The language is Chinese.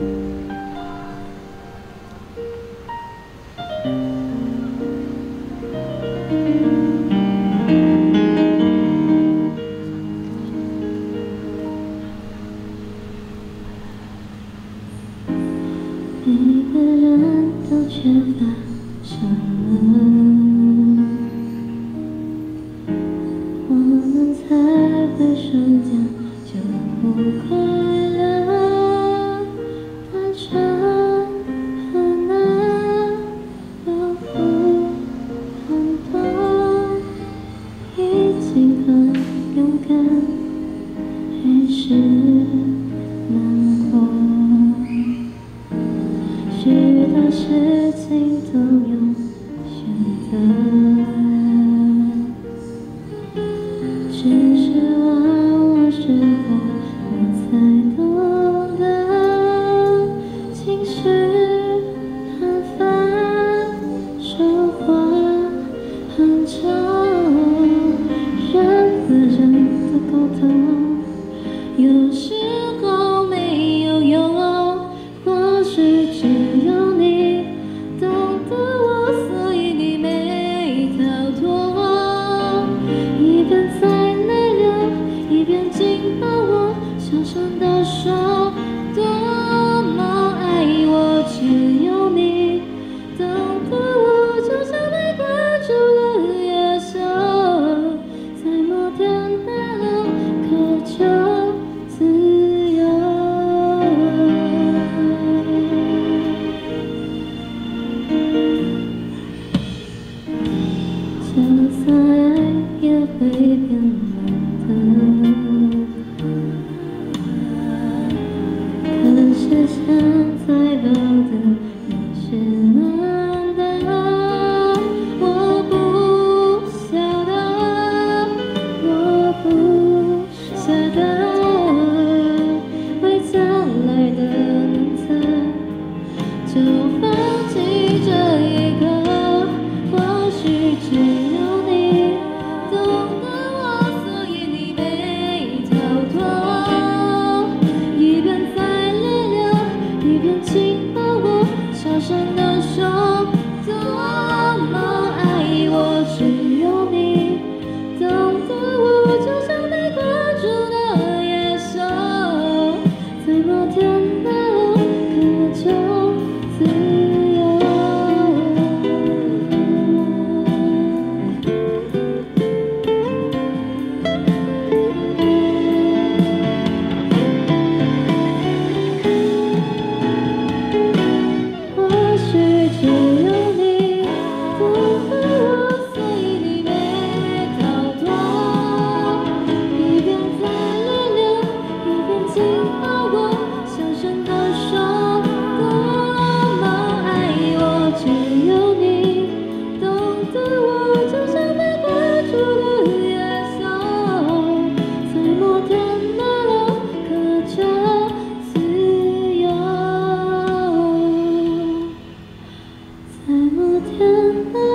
每个人都缺乏什么？我们才会瞬间就不快。事情都有选择。就算爱也会变冷的可是现在抱的 can